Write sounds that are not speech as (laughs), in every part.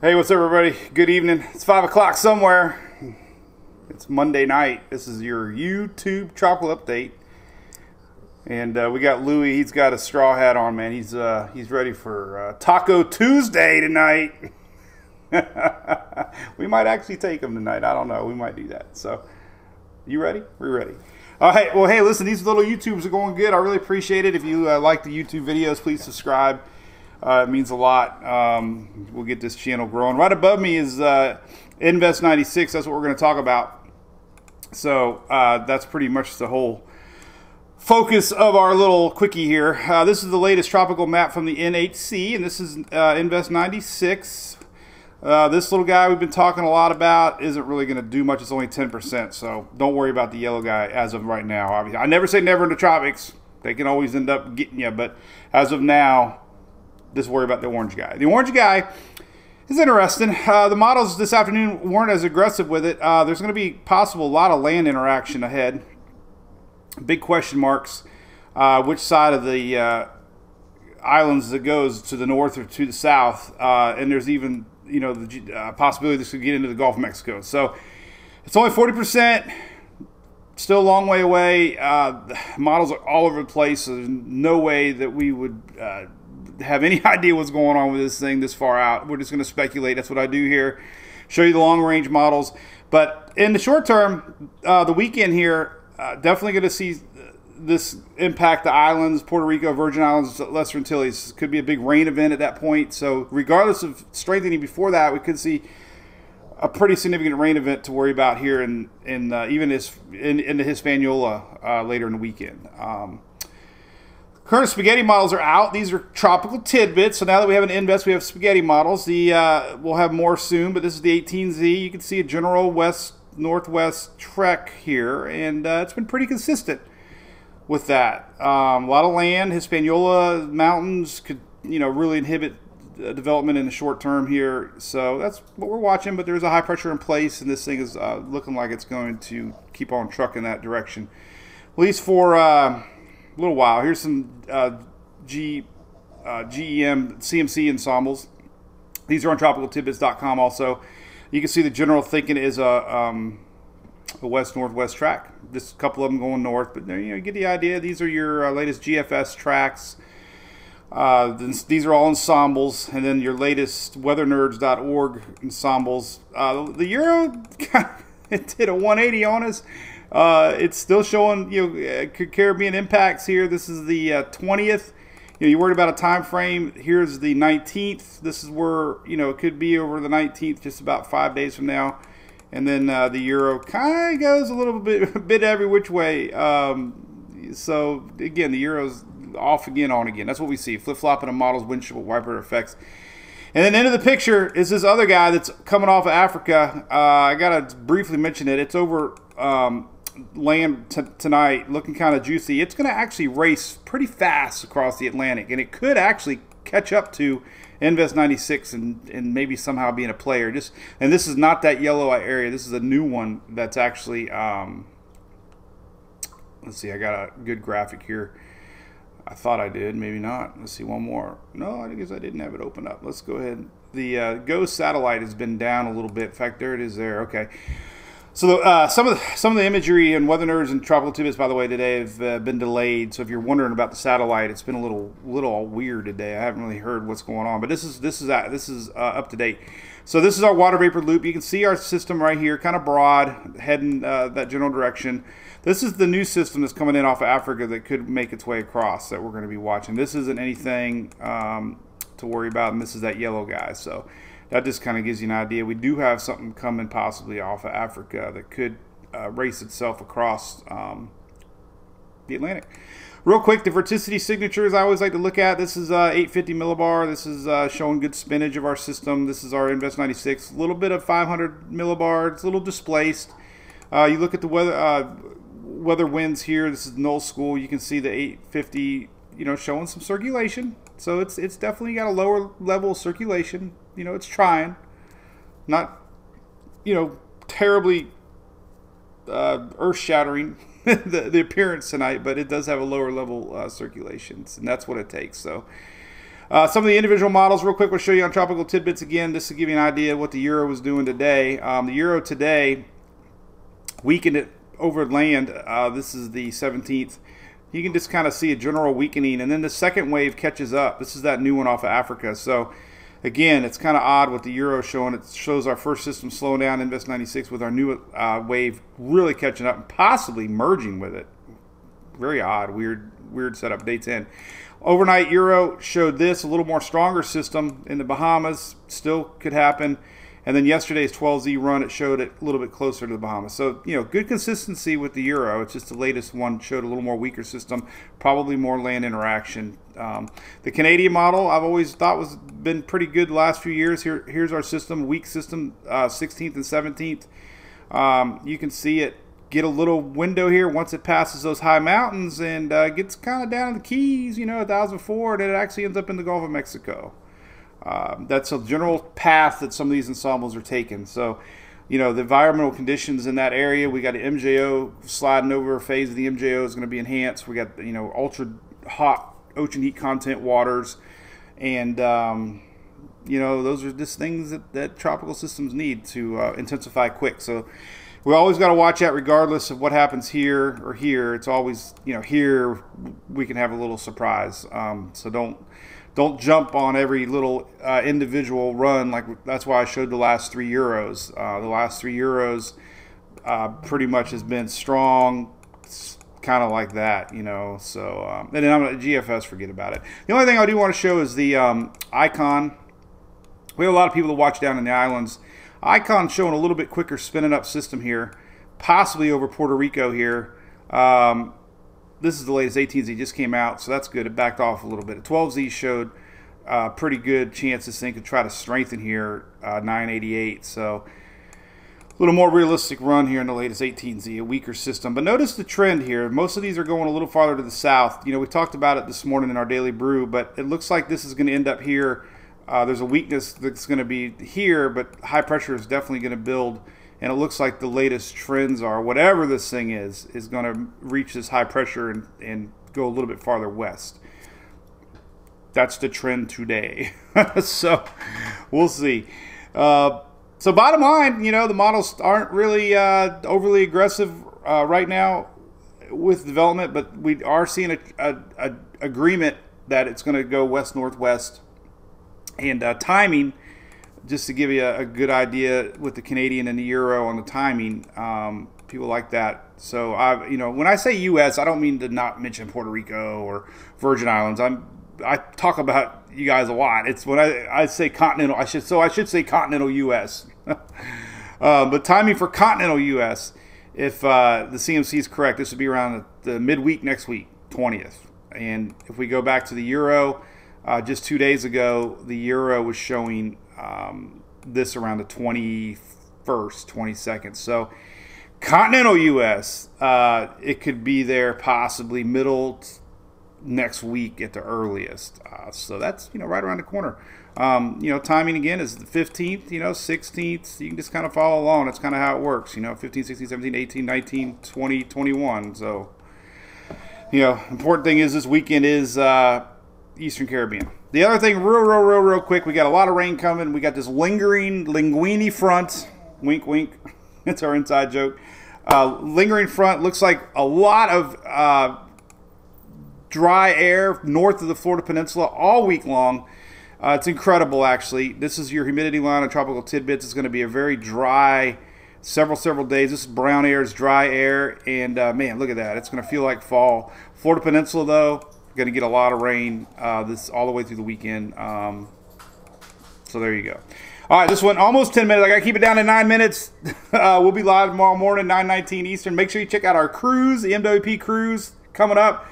Hey, what's up, everybody? Good evening. It's 5 o'clock somewhere. It's Monday night. This is your YouTube tropical update. And uh, we got Louie. He's got a straw hat on, man. He's uh, he's ready for uh, Taco Tuesday tonight. (laughs) we might actually take him tonight. I don't know. We might do that. So, you ready? We're ready. All right. Well, hey, listen, these little YouTubes are going good. I really appreciate it. If you uh, like the YouTube videos, please subscribe. Uh, it means a lot. Um, we'll get this channel growing. Right above me is uh, Invest 96. That's what we're going to talk about. So uh, that's pretty much the whole focus of our little quickie here. Uh, this is the latest tropical map from the NHC, and this is uh, Invest 96. Uh, this little guy we've been talking a lot about isn't really going to do much. It's only 10%, so don't worry about the yellow guy as of right now. I never say never in the tropics. They can always end up getting you, but as of now, just worry about the orange guy. The orange guy is interesting. Uh, the models this afternoon weren't as aggressive with it. Uh, there's going to be possible a lot of land interaction ahead. Big question marks. Uh, which side of the uh, islands it goes to the north or to the south, uh, and there's even you know the uh, possibility this could get into the Gulf of Mexico. So it's only 40 percent. Still a long way away. models are all over the place. So there's no way that we would have any (laughs) idea what's going on with this thing this far out. We're just going to speculate. That's what I do here. Show you the long range models. But in the short term, uh, the weekend here, uh, definitely going to see this impact the islands, Puerto Rico, Virgin Islands, Lesser Antilles. Could be a big rain event at that point. So regardless of strengthening before that, we could see a pretty significant rain event to worry about here in, in uh, even in, in the Hispaniola uh, later in the weekend. Um, Current spaghetti models are out. These are tropical tidbits. So now that we have an invest, we have spaghetti models. The uh, We'll have more soon, but this is the 18Z. You can see a general west northwest trek here, and uh, it's been pretty consistent with that. Um, a lot of land, Hispaniola mountains could you know really inhibit uh, development in the short term here. So that's what we're watching, but there's a high pressure in place, and this thing is uh, looking like it's going to keep on trucking that direction. At least for uh, little while. Here's some uh, G, uh, GEM CMC ensembles. These are on tropicaltidbits.com also. You can see the general thinking is a, um, a west northwest track. Just a couple of them going north, but there you, know, you get the idea. These are your uh, latest GFS tracks. Uh, these are all ensembles, and then your latest weathernerds.org ensembles. Uh, the Euro (laughs) it did a 180 on us. Uh, it's still showing you know uh, Caribbean impacts here. This is the uh, twentieth. you know, you're worried about a time frame. Here's the 19th. This is where you know it could be over the 19th, just about five days from now. And then uh, the euro kind of goes a little bit, a (laughs) bit every which way. Um, so again, the euro's off again, on again. That's what we see: flip flopping of models, windshield wiper effects. And then into the picture is this other guy that's coming off of Africa. Uh, I gotta briefly mention it. It's over um, land t- tonight, looking kind of juicy. It's going to actually race pretty fast across the Atlantic, and it could actually catch up to Invest 96 and, and maybe somehow being a player. Just and this is not that yellow area. This is a new one that's actually. Um, let's see. I got a good graphic here. I thought I did, maybe not. Let's see one more. No, I guess I didn't have it open up. Let's go ahead. The uh, GOES satellite has been down a little bit. In fact, there it is. There. Okay. So uh, some of the, some of the imagery and weather nerds and tropical tidbits, by the way, today have uh, been delayed. So if you're wondering about the satellite, it's been a little little weird today. I haven't really heard what's going on, but this is this is uh, this is uh, up to date. So this is our water vapor loop. You can see our system right here, kind of broad, heading uh, that general direction. This is the new system that's coming in off of Africa that could make its way across that we're going to be watching. This isn't anything um, to worry about, and this is that yellow guy. So that just kind of gives you an idea. We do have something coming possibly off of Africa that could uh, race itself across um, the Atlantic. Real quick, the vorticity signatures I always like to look at. This is uh, 850 millibar. This is uh, showing good spinach of our system. This is our Invest 96. A little bit of 500 millibar. It's a little displaced. Uh, you look at the weather uh, weather winds here. This is null school. You can see the 850, you know, showing some circulation. So it's it's definitely got a lower level of circulation you know, it's trying. Not, you know, terribly uh, earth shattering (laughs) the, the appearance tonight, but it does have a lower level uh, circulation, and that's what it takes. So, Uh, some of the individual models, real quick, we'll show you on Tropical Tidbits again, just to give you an idea of what the euro was doing today. Um, the euro today weakened it over land. Uh, this is the 17th. You can just kind of see a general weakening, and then the second wave catches up. This is that new one off of Africa. So, again, it's kind of odd what the euro showing. It shows our first system slowing down, Invest 96, with our new uh, wave really catching up and possibly merging with it. Very odd, weird, weird setup. Dates in. Overnight Euro showed this, a little more stronger system in the Bahamas. Still could happen. And then yesterday's 12Z run, it showed it a little bit closer to the Bahamas. So, you know, good consistency with the Euro. It's just the latest one showed a little more weaker system, probably more land interaction. Um, the Canadian model, I've always thought was been pretty good last few years. Here, Here's our system, weak system, uh, 16th and 17th. Um, you can see it get a little window here once it passes those high mountains and uh, gets kind of down to the Keys, you know, 1004, and it actually ends up in the Gulf of Mexico. Um, that's a general path that some of these ensembles are taking. So, you know, the environmental conditions in that area, we got an MJO sliding over a phase of the MJO is going to be enhanced. We got, you know, ultra hot ocean heat content waters. And, um, you know, those are just things that, that tropical systems need to uh, intensify quick. So, we always got to watch out regardless of what happens here or here. It's always, you know, here we can have a little surprise. Um, so don't don't jump on every little uh, individual run. Like that's why I showed the last three euros. Uh, the last three euros uh, pretty much has been strong, kind of like that, you know. So um, and then I'm gonna GFS. Forget about it. The only thing I do want to show is the um, icon. We have a lot of people that watch down in the islands. Icon showing a little bit quicker spinning up system here, possibly over Puerto Rico here. Um, this is the latest 18Z just came out, so that's good. It backed off a little bit. 12Z showed uh, pretty good chance this thing could try to strengthen here, uh, 988. So a little more realistic run here in the latest 18Z, a weaker system. But notice the trend here. Most of these are going a little farther to the south. You know, we talked about it this morning in our daily brew, but it looks like this is going to end up here. Uh, there's a weakness that's going to be here, but high pressure is definitely going to build and it looks like the latest trends are whatever this thing is is going to reach this high pressure and, and go a little bit farther west. That's the trend today. (laughs) So we'll see. Uh, so bottom line you know the models aren't really uh, overly aggressive uh, right now with development but we are seeing a, a, a agreement that it's going to go west northwest and uh, timing just to give you a, a, good idea with the Canadian and the Euro on the timing, um, people like that. So I, you know, when I say U.S., I don't mean to not mention Puerto Rico or Virgin Islands. I'm I talk about you guys a lot. It's when I, I say continental. I should so I should say continental U.S. (laughs) uh, but timing for continental U.S. If uh, the CMC is correct, this would be around the, the midweek next week, 20th. And if we go back to the Euro, uh, just two days ago, the Euro was showing um, this around the 21st, 22nd. So, continental U.S., uh, it could be there possibly middle next week at the earliest. Uh, so that's you know right around the corner. Um, you know, timing again is the 15th, you know, 16th. You can just kind of follow along. That's kind of how it works. You know, 15, 16, 17, 18, 19, 20, 21. So, you know, important thing is this weekend is uh, Eastern Caribbean. The other thing, real, real, real, real quick, we got a lot of rain coming. We got this lingering linguini front. Wink, wink. (laughs) It's our inside joke. Uh, lingering front looks like a lot of uh, dry air north of the Florida Peninsula all week long. Uh, it's incredible, actually. This is your humidity line on Tropical Tidbits. It's going to be a very dry, several, several days. This is brown air, it's dry air, and uh, man, look at that. It's going to feel like fall. Florida Peninsula, though, Going to get a lot of rain uh, this all the way through the weekend. Um, so there you go. All right, this went almost 10 minutes. I got to keep it down to 9 minutes. (laughs) Uh, we'll be live tomorrow morning, 9:19 Eastern. Make sure you check out our cruise, the MWP cruise coming up.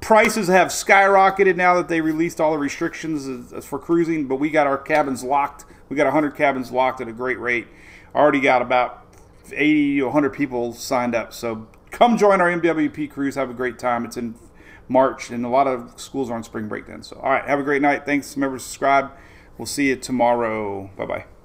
Prices have skyrocketed now that they released all the restrictions for cruising, but we got our cabins locked. We got 100 cabins locked at a great rate. Already got about 80 to 100 people signed up. So come join our MWP cruise. Have a great time. It's in March, and a lot of schools are on spring break then. So, all right, have a great night. Thanks. Remember to subscribe. We'll see you tomorrow. Bye bye.